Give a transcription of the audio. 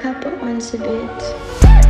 A couple once a bit.